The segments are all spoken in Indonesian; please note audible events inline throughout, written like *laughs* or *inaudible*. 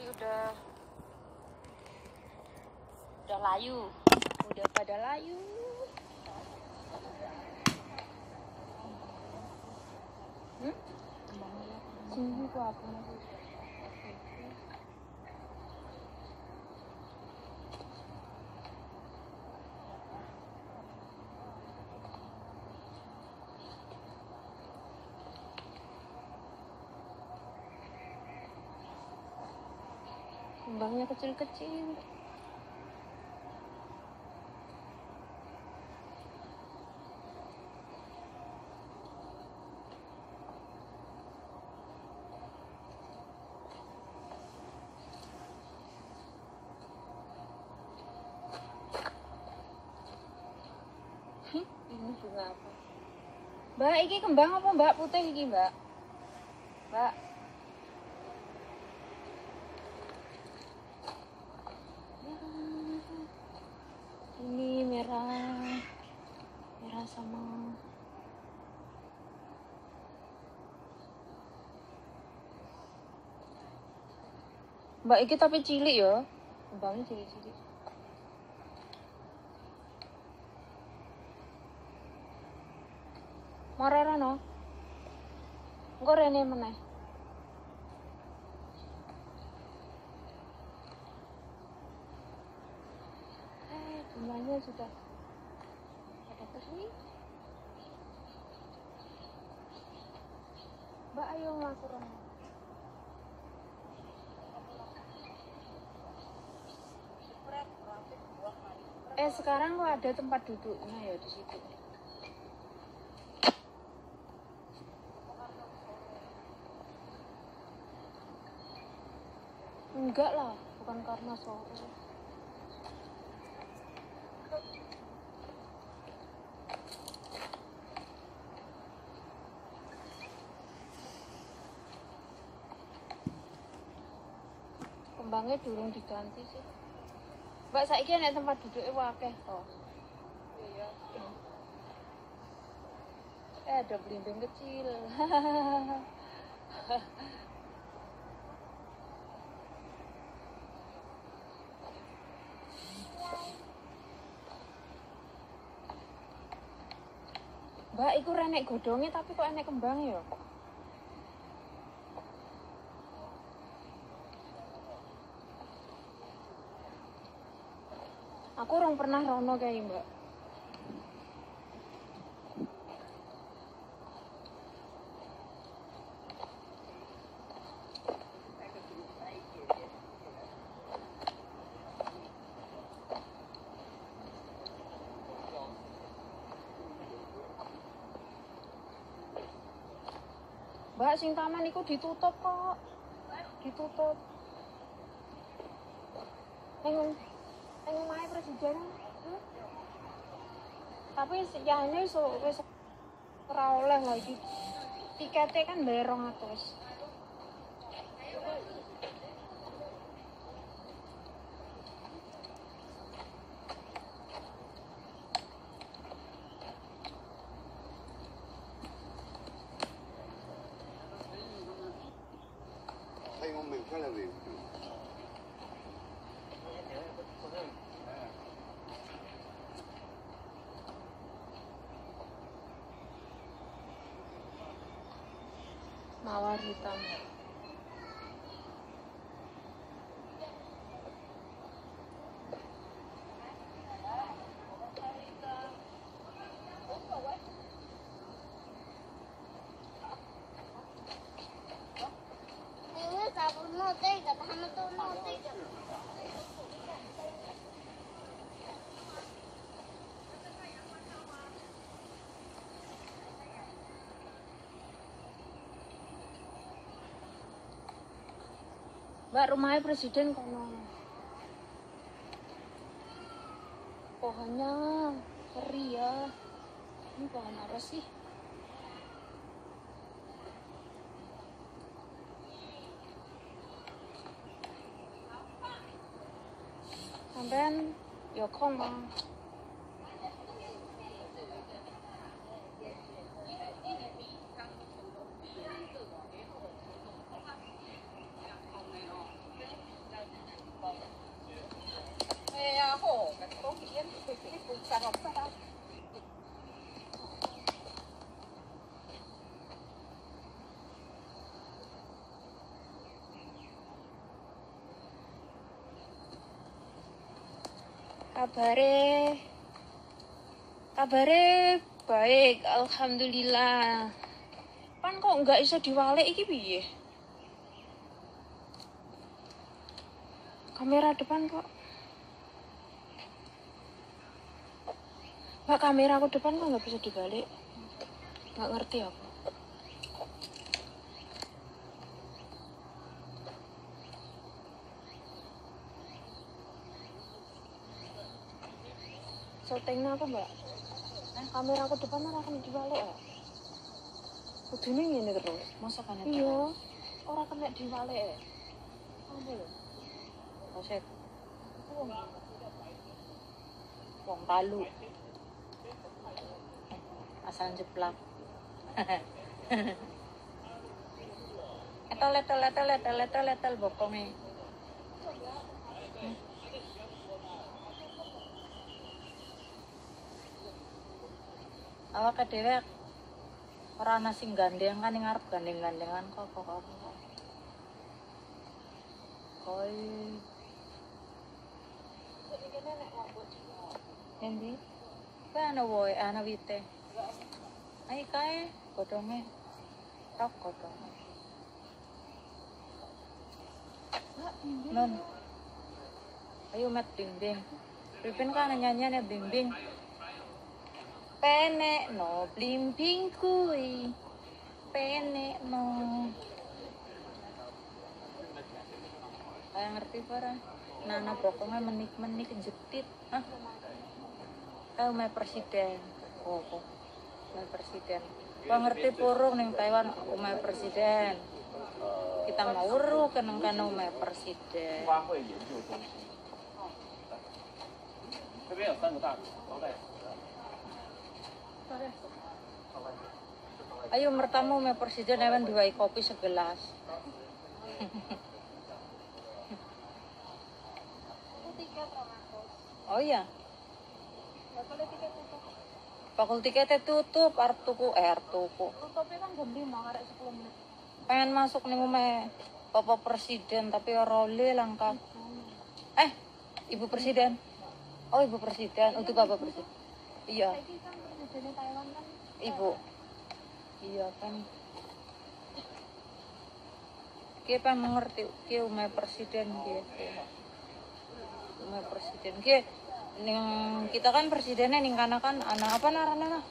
tapi udah udah layu udah pada layu hmm? sini kok apa kembangnya kecil-kecil. Hih, ini bunga apa? Mbak iki kembang apa mbak? Putih mbak mbak ini merah sama mbak iki tapi cilik ya. Kembangnya cilik-cilik. Marah no? Engko rene meneh. Eh bunganya sudah ada kering mbak ayo masuk Rono. eh sekarang kok ada tempat duduknya ya di situ enggak lah bukan karena sore kembangnya durung diganti sih. Mbak saiki nek tempat duduknya wakeh toh eh ada belimbing kecil. *laughs* Mbak, iku renek godongnya tapi kok enek kembangnya ya? Aku orang pernah rono kayak mbak. Mbak, sing taman iku ditutup kok. Ditutup. Neng omahe presiden. Tapi ora oleh lah iki. Tiketnya kan bayar 200. খাওয়ার হতাম। Mbak, rumahnya presiden kono. Pohonnya seri ya. Ini pohon apa sih? Sampean ya kono. kabare. Kabare baik alhamdulillah. Pan kok nggak bisa diwalek iki piye? Kamera depan kok. Mbak kamera aku depan kok nggak bisa dibalik? Nggak ngerti aku. Syutingnya aku mbak. Kamera aku depan ora akan dibalik ya. Kudune ngene terus. Masa kan Iya. Ora kena dibalik. Apa lho? Kaset wong wong palu. Asal jeplak. Etol etol etol etol etol etol bokonge. Awak dhewe ora ana sing gandengan ning arep gandeng-gandengan kok kok kok. Koi Endi? Kae ana woe, ana wite. Ai kae godhonge tok godhonge. Non. Ayo met ding ding. Ripin kan nyanyian ya ding ding. Pene no blimbing kui. Pene no. Kayak ngerti para. Nana pokoknya menik-menik jetit. Hah? Kau mai presiden. Oh, oh umai presiden pengerti purung neng Taiwan umai presiden kita mau uru keneng kana umai presiden Ayo mertamu umai presiden ewen dua kopi segelas. oh iya. Gak bakul tiketnya tutup, arep tuku, eh arep tuku. Tutupnya kan jam 5 karek 10 menit. pengen masuk nih umeh bapak presiden tapi role langka eh ibu presiden. Oh ibu presiden untuk bapak presiden. Iya. Kan kan. Ibu. Iya kan. Kita pengen mengerti kia umeh presiden gitu umeh presiden kia ning kita kan presidennya ning kana kan anak apa narana nah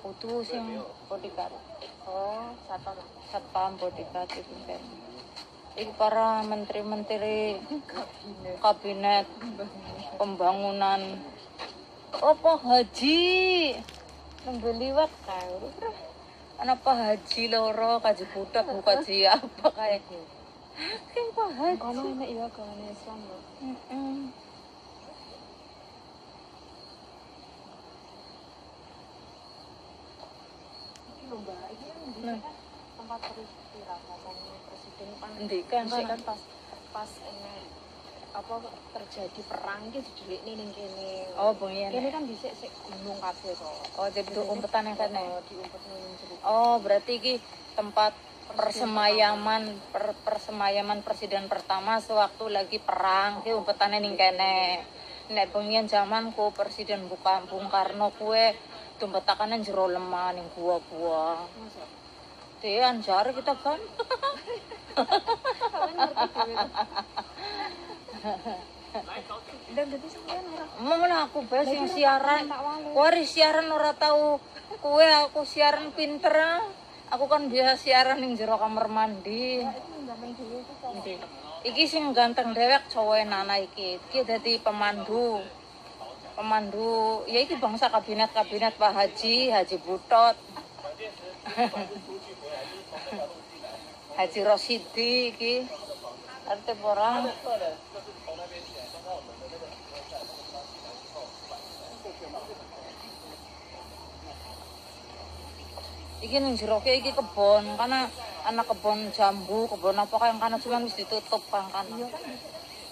putus sing bodyguard. Oh satpam. Satpam bodyguard itu kan Iku para menteri-menteri kabinet. pembangunan. Apa haji? Nembe liwat kae. Kenapa haji loro kaji budak buka kaji apa kayak *laughs* Kenapa pak haji? Kono iya kalau kawan Islam ya? loh. Lho Mbak, iki kan di Nah. kan tempat peristiwa ngomong presiden kan kan kan? pas pas enek apa terjadi perang iki didelik ning kene. Oh, bengi Kene enek. kan dhisik sik gunung kabeh kok. Oh, jadi itu umpetan yang kene. Oh. Oh, berarti ini tempat persemayaman per- persemayaman presiden pertama sewaktu lagi perang ki umpetane ning kene. Nek bengian zamanku presiden buka Bung Karno kue tumpetakanan jero lemah ning gua-gua. Dean jare kita kan. Dhewe. Dan jadi sampean ora Mana aku bae sing siaran. Wari siaran ora tahu kue aku siaran pinter. ah. Aku kan biasa siaran ning jero kamar mandi. Endi? Iki sing ganteng dewek cowok nana iki. Iki dadi pemandu. Pemandu, ya iki bangsa kabinet-kabinet Pak Haji, Haji Butot. *laughs* Haji Rosidi iki. Arti orang Iki ning jero iki kebon, karena anak kebon jambu, kebon apa kayak karena cuma wis ditutup kan kan. Iya kan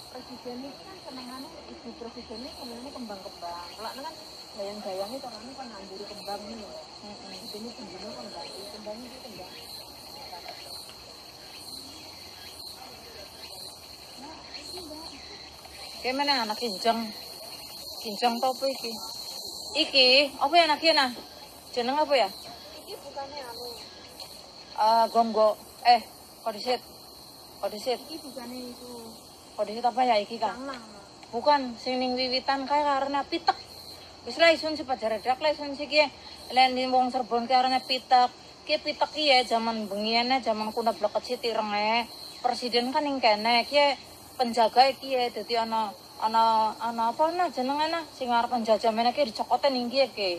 presiden itu kan senengannya ibu presiden itu senengannya kembang-kembang. Lah kan bayang-bayangnya caranya kan ngamburi kembang nih. Heeh. Ini tingginya kembang, kembangnya itu kembang. Kayak mana anak. Kinjeng to apa iki? Iki, apa ya anak nah? Jeneng apa ya? Iki bukannya anu. Eh, gonggo. Eh, kodisit. Kodisit. Iki bukannya itu. Kodisit apa ya iki kan? Lanang. Bukan, sing ning wiwitan kae karena pitek. Wis lah isun si pajaredak lah isun si ki di wong Cirebon ki arane pitek. Ki pitek ki ya zaman bengiane zaman kuna bleket siti renge. Presiden kan ning kene ki penjaga ki ya dadi ana ana ana apa jenenge nah sing arep penjajah meneh ki dicokoten ning ki ki.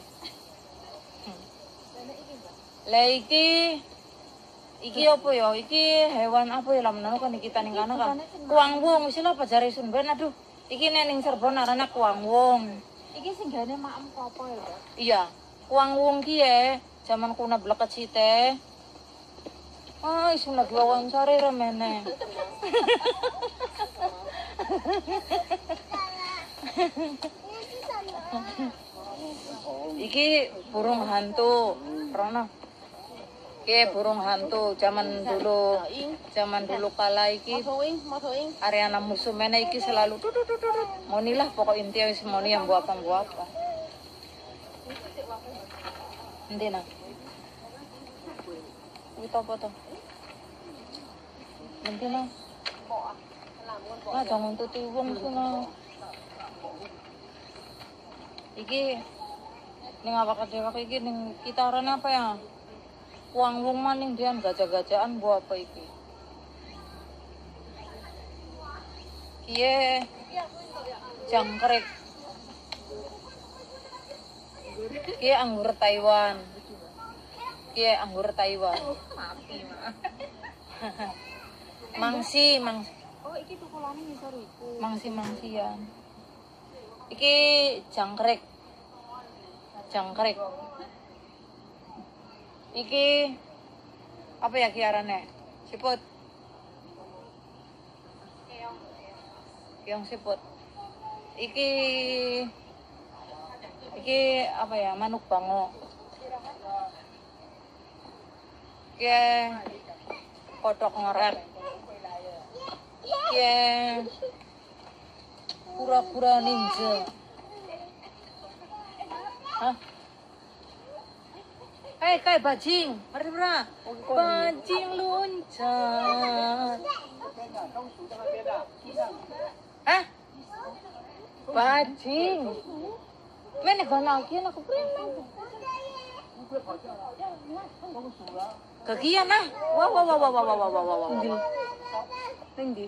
Lah iki iki apa ya? Iki hewan apa ya lamene kan kita ning kana kan. Kuangwung wis lah pajare sun ben aduh. Iki nek ning Cirebon arane kuangwung. Iki singgane makem apa ya? Iya, kuangwung ki ya zaman kuna bleket site. Ah, isun lagi wawancara remene. *laughs* Iki burung hantu, Rono. Iki burung hantu zaman dulu, zaman dulu kala iki Ariana musuh mena iki selalu tutut tutut. Moni lah pokok intinya wis moni yang buat apa buat apa. Nanti nah. Itu apa tuh? Nanti nah. Ah, jangan tuti wong sana. Iki ning awak dhewe iki ning kitaran apa ya? Uang wong maning dian gajah-gajahan buat apa iki? Iya, jangkrik. Iya anggur Taiwan. Iya anggur Taiwan. *laughs* Mangsi, mang, Oh, iki tukulane ngisor iku. mangsi mangsian. Iki jangkrik. Jangkrik. Iki apa ya kiarane? Siput. Keong siput. Iki iki apa ya? Manuk bango. Iki kodok ngorek. Iki kura-kura ninja. Hah? Eh, kayak bajing. Mari bra. Bajing loncat. Hah? Bajing. Mana kau nak kian aku pernah. Kagian ah. Wah wah wah wah wah wah wah wah wah. Tinggi. Tinggi.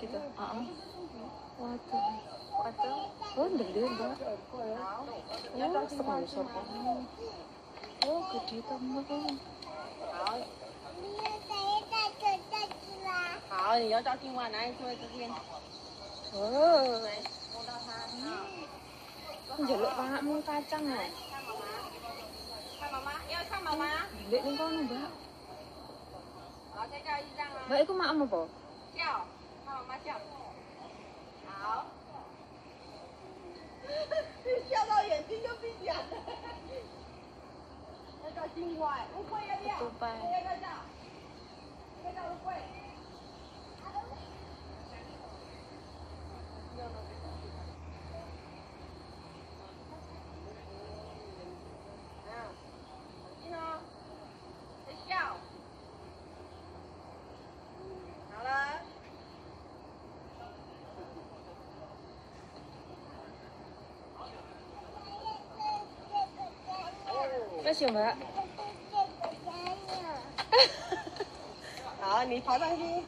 Gitu. Ah. Waduh. Quanto? Oh, meu Deus, Nossa, mano, só como... Oh, que dia tá đi, Ờ, thì nó cho chim qua này thôi cho riêng Ừ Con giờ lộ ba mua ta chăng rồi Vậy đến con không bác Vậy có mã mà bỏ Chèo Mama chèo Đó *laughs* 笑到眼睛都闭起来。要叫青蛙，乌龟要不要？Tupai. 要不要叫？要叫乌龟。听哦，再笑。好了。这是这 *laughs* 好你爬上去。